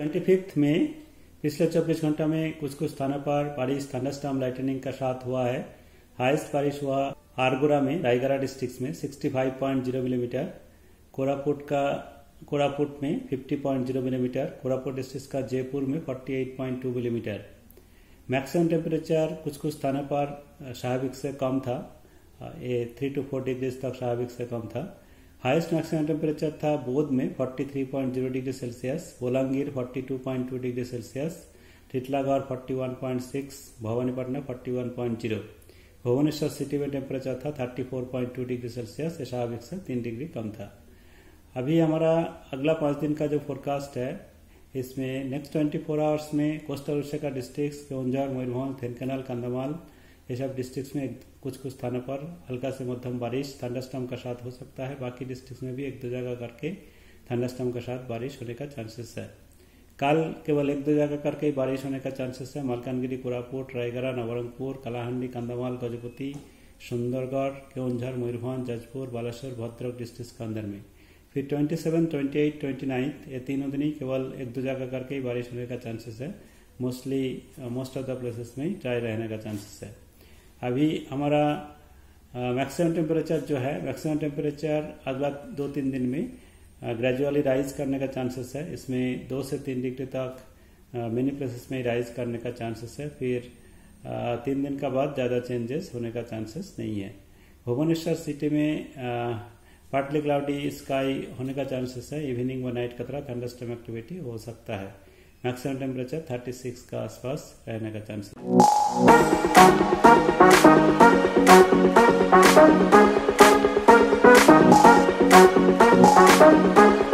Twenty fifth में पिछले 24 घंटों में कुछ कुछ स्थानों पर बारिश थंडरस्टॉर्म लाइटनिंग का साथ हुआ है। हाईएस्ट बारिश हुआ आरगुरा में, रायगढ़ डिस्ट्रिक्ट में 65.0 मिलीमीटर कोरापुट का, कोरापुट में 50.0 मिलीमीटर कोरापुट डिस्ट्रिक्ट का जयपुर में 48.2 मिलीमीटर मैक्सिमम टेम्परेचर कुछ कुछ स्थानों पर स्वाभाविक से कम था। ये थ्री टू फोर डिग्रीज तक स्वाभाविक से कम था। हाईएस्ट मैक्सिमम टेम्परेचर था बोध में 43.0 degree Celsius, Bolangir 42.2 degree Celsius Titlagarh 41.6 Bhawanipatna 41.0 Bhubaneswar city में टेम्परेचर था 34.2 डिग्री सेल्सियस स्वाभाविक से तीन डिग्री कम था। अभी हमारा अगला पाँच दिन का जो फोरकास्ट है, इसमें नेक्स्ट 24 फोर आवर्स में कोस्टल ओडिशा का डिस्ट्रिक्ट केवंझर मयूरभंज, थेनकनाल, कंधमाल ये सब डिस्ट्रिक्ट में कुछ कुछ स्थानों पर हल्का से मध्यम बारिश थंडरस्टॉर्म का साथ हो सकता है। बाकी डिस्ट्रिक्ट में भी एक दो जगह करके थंडरस्टॉर्म का साथ बारिश होने का चांसेस है। कल केवल एक दो जगह करके ही बारिश होने का चांसेस है। मालकानगिरी कोरापुट रायगढ़ नवरंगपुर कलाहांडी कंधमाल गजपति सुंदरगढ़ केवंझर मयूरभंज जजपुर बालेश्वर भद्रक डिस्ट्रिक्ट के अंदर में। फिर 27, 28, 29 ये तीनों दिन ही केवल एक दो जगह करके ही बारिश होने का चांसेस है। Mostly most of the places में ही ड्राई रहने का चांसेस है। अभी हमारा मैक्सिमम टेम्परेचर जो है मैक्सिमम टेम्परेचर अगला दो तीन दिन में ग्रेजुअली राइज करने का चांसेस है। इसमें दो से तीन डिग्री तक मेनी प्लेसेस में राइज करने का चांसेस है। फिर तीन दिन का बाद ज़्यादा चेंजेस होने का चांसेस नहीं है। भुवनेश्वर सिटी में पार्टली क्लाउडी स्काई होने का चांसेस है। इवनिंग व नाइट का तरह एक्टिविटी हो सकता है। मैक्सिमम टेम्परेचर 36 का आसपास रहने का चांस you.